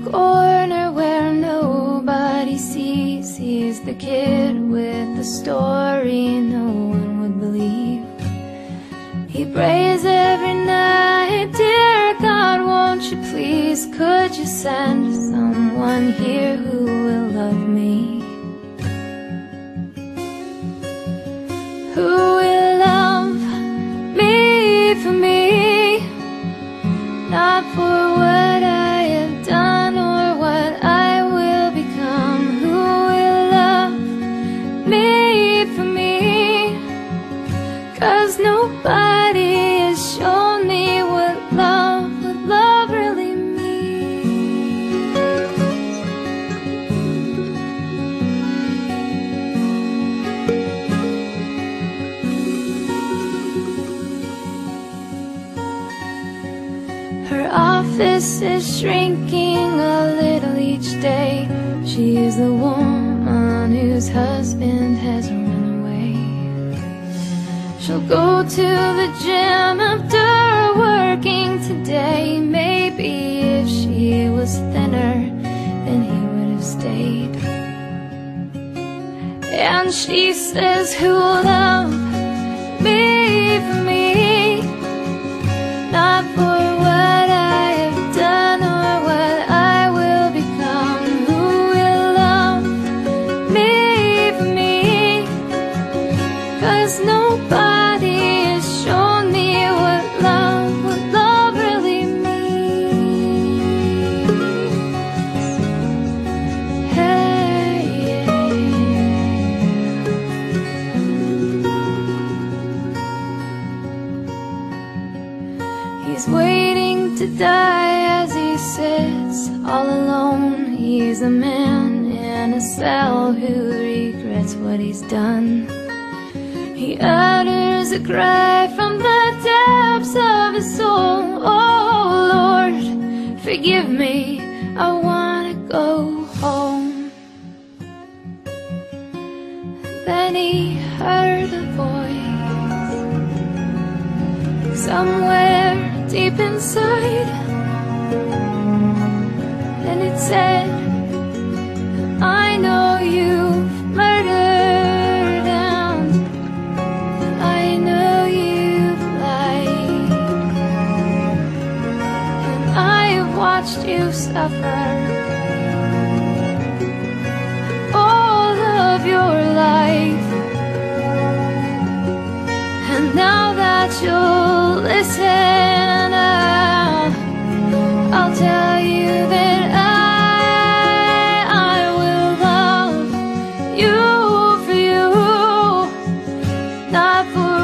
corner where nobody sees. He's the kid with the story no one would believe. He prays every night, Dear God, won't you please? Could you send someone here who will Her office is shrinking a little each day. She's the woman whose husband has run away. She'll go to the gym after working today. Maybe if she was thinner, then he would have stayed. And she says, Who'll love He's waiting to die as he sits all alone. He's a man in a cell who regrets what he's done. He utters a cry from the depths of his soul. Oh Lord, forgive me, I wanna go home. Then he heard a voice somewhere deep inside, and it said, I know you've murdered and I know you've lied, and I have watched you suffer. All of your life. And now that you'll listen, stop for